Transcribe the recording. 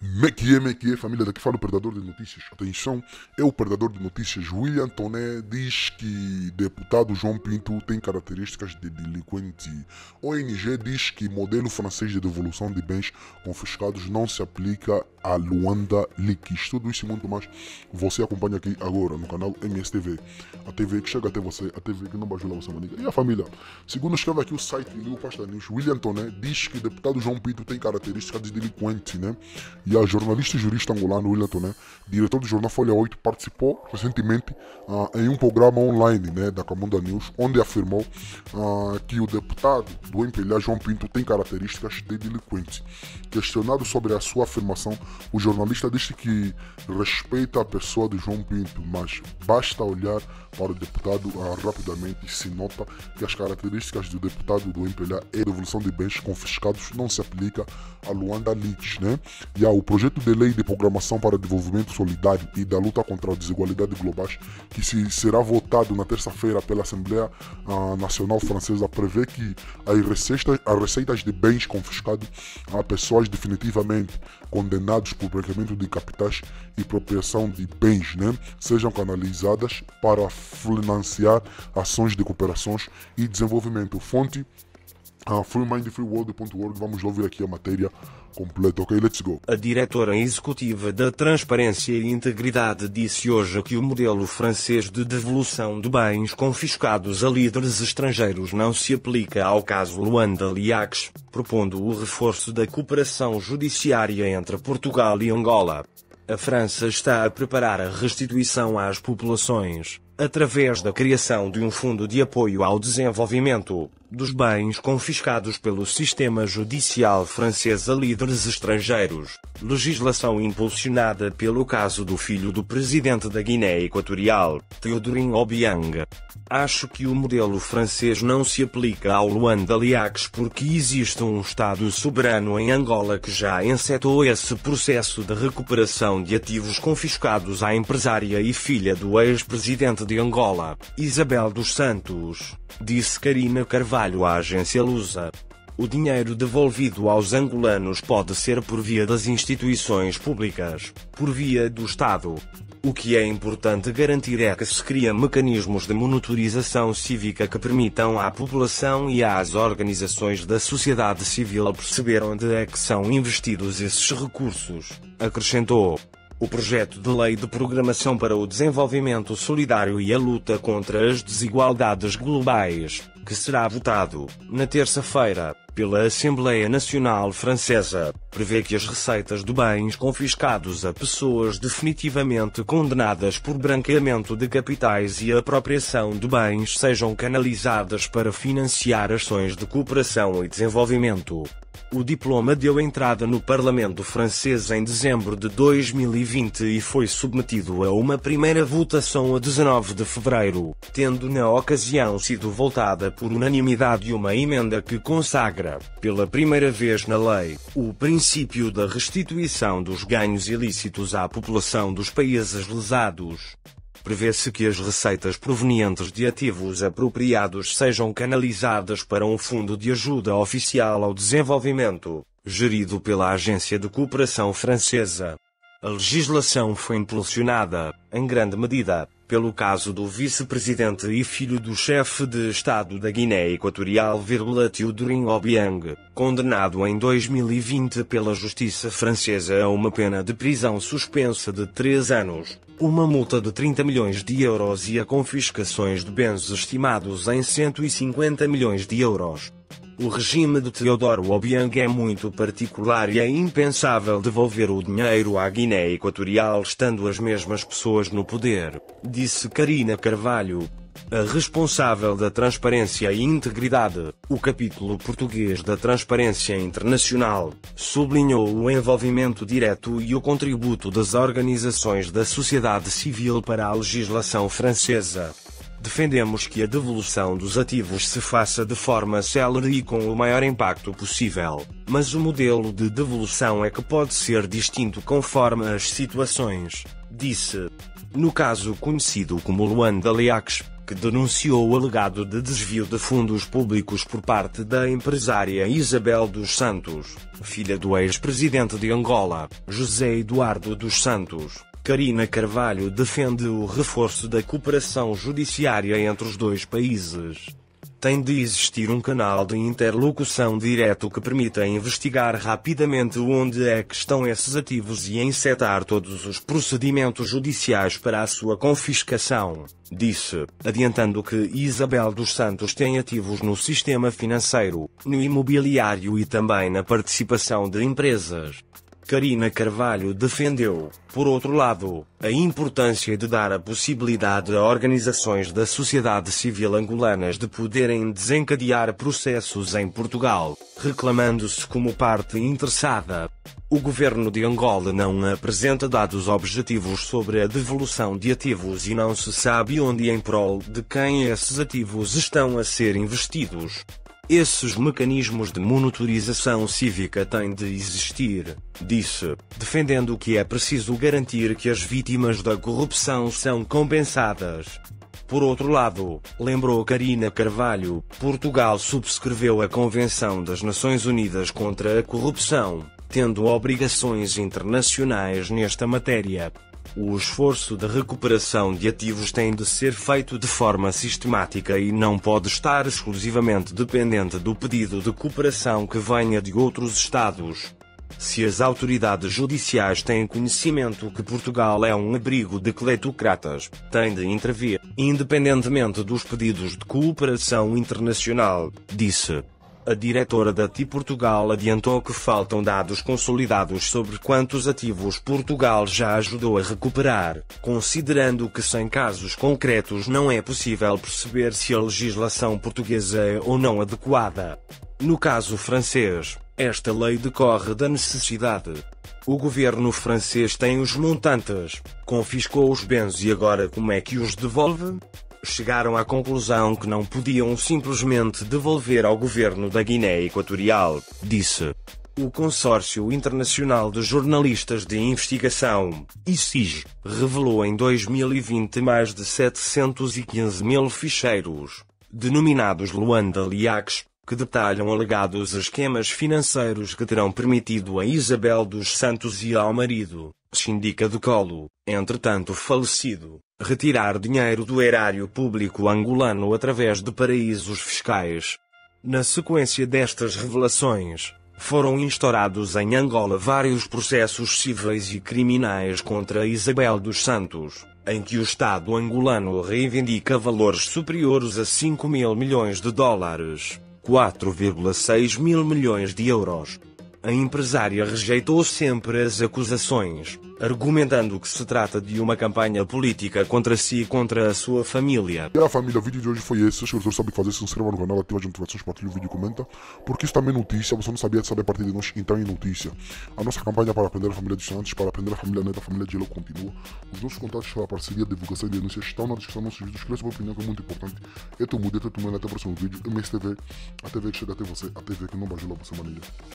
Me que me que é, família, daqui fala o Predador de Notícias. Atenção, é o Predador de Notícias. William Toné diz que deputado João Pinto tem características de delinquente. ONG diz que modelo francês de devolução de bens confiscados não se aplica a Luanda Leaks. Tudo isso e muito mais você acompanha aqui agora no canal MSTV. A TV que chega até você, a TV que não bajula você, manica. E a família? Segundo escreve aqui o site Pasta News, William Toné diz que deputado João Pinto tem características de delinquente, né? E a jornalista e jurista angolano William Toné, diretor do jornal Folha 8, participou recentemente uh, em um programa online né, da Camunda News, onde afirmou uh, que o deputado do MPLA João Pinto tem características de delinquente. Questionado sobre a sua afirmação, o jornalista disse que respeita a pessoa de João Pinto, mas basta olhar para o deputado uh, rapidamente e se nota que as características do deputado do MPLA é a devolução de bens confiscados não se aplica a Luanda Leaks, né? E ao projeto de lei de programação para desenvolvimento solidário e da luta contra a desigualdade globais, que se será votado na terça-feira pela Assembleia uh, Nacional Francesa, prevê que as receitas, as receitas de bens confiscados a pessoas definitivamente condenados por branqueamento de capitais e apropriação de bens, né, sejam canalizadas para financiar ações de cooperações e desenvolvimento. Fonte uh, freemindfreeworld.org. Vamos ouvir aqui a matéria completa. Ok, let's go. A diretora executiva da Transparência e Integridade disse hoje que o modelo francês de devolução de bens confiscados a líderes estrangeiros não se aplica ao caso Luanda Liax, propondo o reforço da cooperação judiciária entre Portugal e Angola. A França está a preparar a restituição às populações, através da criação de um fundo de apoio ao desenvolvimento, dos bens confiscados pelo sistema judicial francês a líderes estrangeiros, legislação impulsionada pelo caso do filho do presidente da Guiné Equatorial, Teodorin Obiang. Acho que o modelo francês não se aplica ao Luanda Liax porque existe um Estado soberano em Angola que já encetou esse processo de recuperação de ativos confiscados à empresária e filha do ex-presidente de Angola, Isabel dos Santos, disse Karina Carvalho à agência Lusa. O dinheiro devolvido aos angolanos pode ser por via das instituições públicas, por via do Estado. O que é importante garantir é que se criem mecanismos de monitorização cívica que permitam à população e às organizações da sociedade civil perceber onde é que são investidos esses recursos, acrescentou. O projeto de lei de programação para o desenvolvimento solidário e a luta contra as desigualdades globais, que será votado, na terça-feira, pela Assembleia Nacional Francesa, prevê que as receitas de bens confiscados a pessoas definitivamente condenadas por branqueamento de capitais e apropriação de bens sejam canalizadas para financiar ações de cooperação e desenvolvimento. O diploma deu entrada no Parlamento francês em dezembro de 2020 e foi submetido a uma primeira votação a 19 de fevereiro, tendo na ocasião sido voltada por unanimidade uma emenda que consagra, pela primeira vez na lei, o princípio da restituição dos ganhos ilícitos à população dos países lesados prevê-se que as receitas provenientes de ativos apropriados sejam canalizadas para um fundo de ajuda oficial ao desenvolvimento, gerido pela Agência de Cooperação Francesa. A legislação foi impulsionada, em grande medida, pelo caso do vice-presidente e filho do chefe de Estado da Guiné Equatorial, Teodorin Obiang, condenado em 2020 pela justiça francesa a uma pena de prisão suspensa de três anos, uma multa de 30 milhões de euros e a confiscações de bens estimados em 150 milhões de euros. O regime de Teodoro Obiang é muito particular e é impensável devolver o dinheiro à Guiné Equatorial estando as mesmas pessoas no poder, disse Karina Carvalho, a responsável da Transparência e Integridade, o capítulo português da Transparência Internacional, sublinhou o envolvimento direto e o contributo das organizações da sociedade civil para a legislação francesa. Defendemos que a devolução dos ativos se faça de forma célere e com o maior impacto possível, mas o modelo de devolução é que pode ser distinto conforme as situações, disse. No caso conhecido como Luanda Leax, que denunciou o alegado de desvio de fundos públicos por parte da empresária Isabel dos Santos, filha do ex-presidente de Angola, José Eduardo dos Santos. Karina Carvalho defende o reforço da cooperação judiciária entre os dois países tem de existir um canal de interlocução direto que permita investigar rapidamente onde é que estão esses ativos e encetar todos os procedimentos judiciais para a sua confiscação, disse, adiantando que Isabel dos Santos tem ativos no sistema financeiro, no imobiliário e também na participação de empresas. Karina Carvalho defendeu, por outro lado, a importância de dar a possibilidade a organizações da sociedade civil angolanas de poderem desencadear processos em Portugal, reclamando-se como parte interessada. O governo de Angola não apresenta dados objetivos sobre a devolução de ativos e não se sabe onde e em prol de quem esses ativos estão a ser investidos. Esses mecanismos de monitorização cívica têm de existir, disse, defendendo que é preciso garantir que as vítimas da corrupção são compensadas. Por outro lado, lembrou Karina Carvalho, Portugal subscreveu a Convenção das Nações Unidas contra a Corrupção, tendo obrigações internacionais nesta matéria. O esforço de recuperação de ativos tem de ser feito de forma sistemática e não pode estar exclusivamente dependente do pedido de cooperação que venha de outros Estados. Se as autoridades judiciais têm conhecimento que Portugal é um abrigo de cletocratas, têm de intervir, independentemente dos pedidos de cooperação internacional, disse. A diretora da TI Portugal adiantou que faltam dados consolidados sobre quantos ativos Portugal já ajudou a recuperar, considerando que sem casos concretos não é possível perceber se a legislação portuguesa é ou não adequada. No caso francês, esta lei decorre da necessidade. O governo francês tem os montantes, confiscou os bens e agora como é que os devolve? Chegaram à conclusão que não podiam simplesmente devolver ao governo da Guiné Equatorial, disse. O Consórcio Internacional de Jornalistas de Investigação, ICIG, revelou em 2020 mais de 715 mil ficheiros, denominados Luanda Liax, que detalham alegados esquemas financeiros que terão permitido a Isabel dos Santos e ao marido, Sindica de Colo, entretanto falecido, retirar dinheiro do erário público angolano através de paraísos fiscais. Na sequência destas revelações, foram instaurados em Angola vários processos civis e criminais contra Isabel dos Santos, em que o Estado angolano reivindica valores superiores a 5 mil milhões de dólares, 4,6 mil milhões de euros. A empresária rejeitou sempre as acusações, argumentando que se trata de uma campanha política contra si e contra a sua família. E a família, o vídeo de hoje foi esse. Se você sabe fazer, se inscreva no canal, ativa as notificações, compartilhe o vídeo e comenta. Porque isso também é notícia, você não sabia, sabe a partir de nós, então é notícia. A nossa campanha para aprender a família dos Santos, para aprender a família neta, a família de Elo continua. Os nossos contatos para parceria, divulgação e denúncias estão na descrição dos nossos vídeos. Escreva sua opinião, que é muito importante. É teu mundo, é teu até o próximo vídeo. MSTV, a TV que chega até você, a TV que não bajula você maneira.